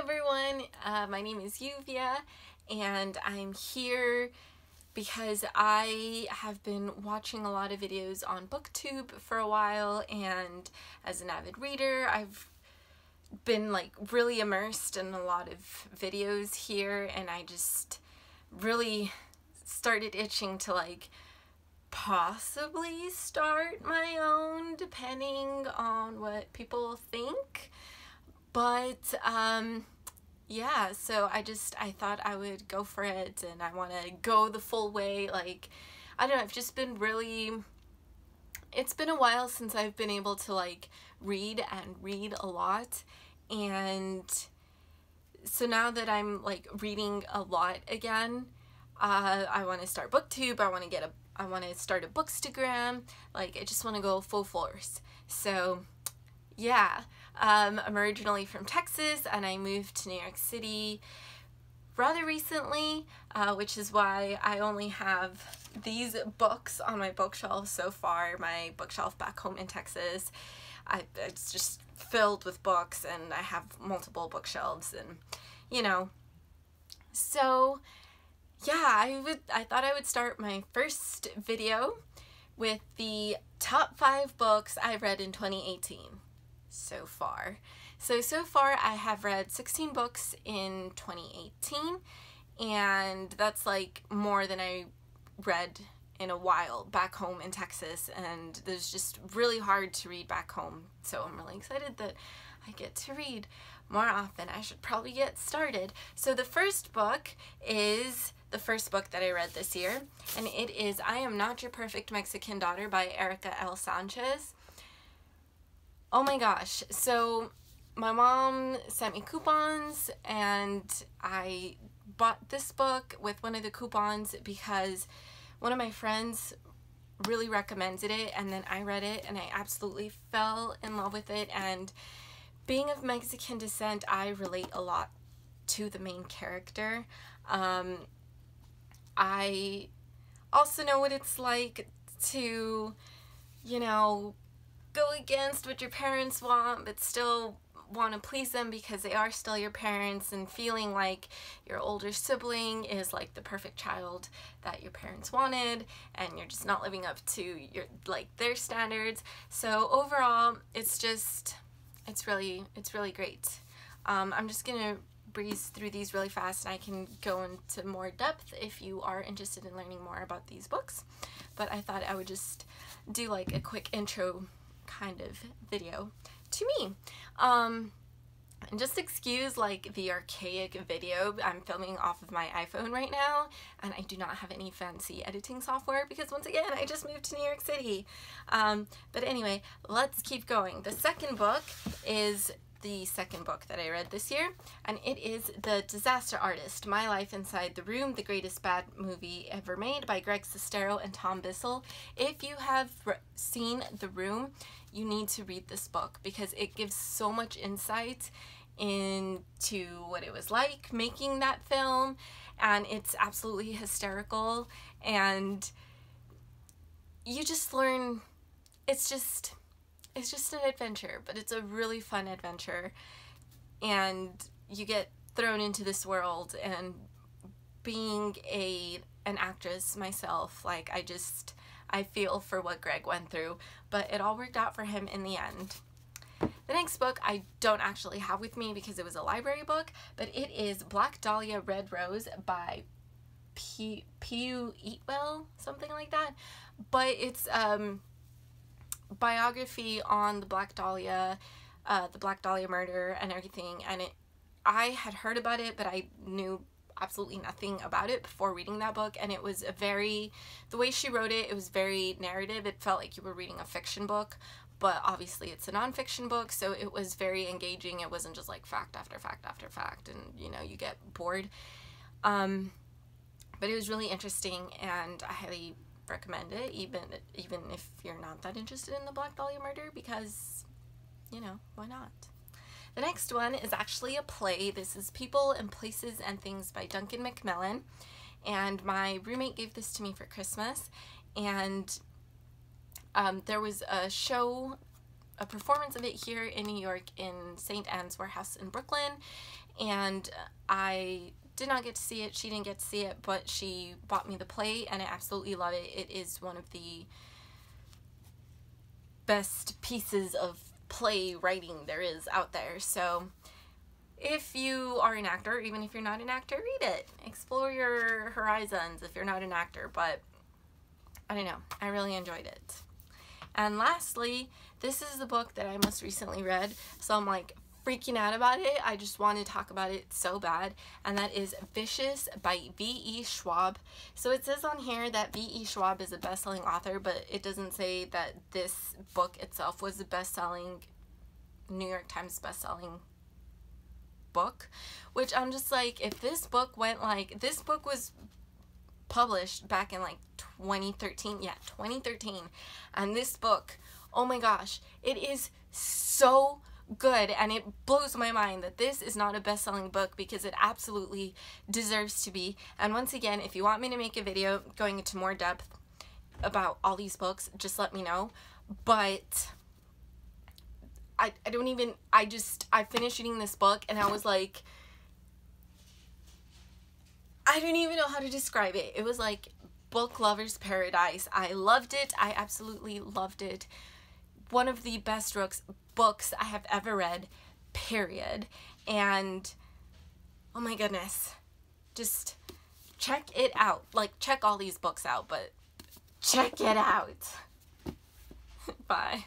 everyone, uh, my name is Lluvia and I'm here because I have been watching a lot of videos on booktube for a while and as an avid reader I've been like really immersed in a lot of videos here and I just really started itching to like possibly start my own depending on what people think but um yeah so I just I thought I would go for it and I want to go the full way like I don't know I've just been really it's been a while since I've been able to like read and read a lot. And so now that I'm like reading a lot again uh, I want to start booktube I want to get a I want to start a bookstagram like I just want to go full force. So yeah um, I'm originally from Texas and I moved to New York City rather recently, uh, which is why I only have these books on my bookshelf so far. My bookshelf back home in Texas, I, it's just filled with books and I have multiple bookshelves and, you know, so yeah, I would I thought I would start my first video with the top five books I read in 2018 so far. So, so far I have read 16 books in 2018 and that's like more than I read in a while back home in Texas and there's just really hard to read back home so I'm really excited that I get to read more often. I should probably get started. So the first book is the first book that I read this year and it is I Am Not Your Perfect Mexican Daughter by Erika L. Sanchez. Oh my gosh. So my mom sent me coupons and I bought this book with one of the coupons because one of my friends really recommended it and then I read it and I absolutely fell in love with it and being of Mexican descent I relate a lot to the main character. Um, I also know what it's like to, you know, go against what your parents want but still want to please them because they are still your parents and feeling like your older sibling is like the perfect child that your parents wanted and you're just not living up to your like their standards. So overall it's just it's really it's really great. Um, I'm just gonna breeze through these really fast and I can go into more depth if you are interested in learning more about these books. But I thought I would just do like a quick intro kind of video to me. Um, and just excuse like the archaic video I'm filming off of my iPhone right now and I do not have any fancy editing software because once again I just moved to New York City. Um, but anyway, let's keep going. The second book is the second book that I read this year, and it is The Disaster Artist, My Life Inside the Room, the greatest bad movie ever made by Greg Sestero and Tom Bissell. If you have seen The Room, you need to read this book because it gives so much insight into what it was like making that film, and it's absolutely hysterical, and you just learn, it's just it's just an adventure, but it's a really fun adventure. And you get thrown into this world and being a an actress myself, like I just I feel for what Greg went through, but it all worked out for him in the end. The next book I don't actually have with me because it was a library book, but it is Black Dahlia Red Rose by P. Piu Eatwell, something like that. But it's um biography on the Black Dahlia, uh, the Black Dahlia murder and everything, and it, I had heard about it, but I knew absolutely nothing about it before reading that book and it was a very the way she wrote it it was very narrative. It felt like you were reading a fiction book but obviously it's a nonfiction book so it was very engaging. It wasn't just like fact after fact after fact and you know you get bored. Um, but it was really interesting and I highly recommend it, even even if you're not that interested in the Black Dahlia murder, because, you know, why not? The next one is actually a play. This is People and Places and Things by Duncan Macmillan. And my roommate gave this to me for Christmas. And um, there was a show a performance of it here in New York in St. Ann's Warehouse in Brooklyn. And I did not get to see it. She didn't get to see it, but she bought me the play and I absolutely love it. It is one of the best pieces of play writing there is out there. So if you are an actor, even if you're not an actor, read it. Explore your horizons if you're not an actor, but I don't know. I really enjoyed it. And lastly, this is the book that I most recently read, so I'm like freaking out about it. I just want to talk about it so bad, and that is Vicious by V.E. Schwab. So it says on here that V.E. Schwab is a best-selling author, but it doesn't say that this book itself was a best-selling New York Times best-selling book, which I'm just like, if this book went like, this book was published back in like 2013, yeah, 2013, and this book, oh my gosh, it is so good and it blows my mind that this is not a best-selling book because it absolutely deserves to be and once again if you want me to make a video going into more depth about all these books just let me know but I, I don't even, I just, I finished reading this book and I was like, I don't even know how to describe it. It was like book lover's paradise. I loved it. I absolutely loved it. One of the best books, books I have ever read, period. And oh my goodness, just check it out. Like, check all these books out, but check it out. Bye.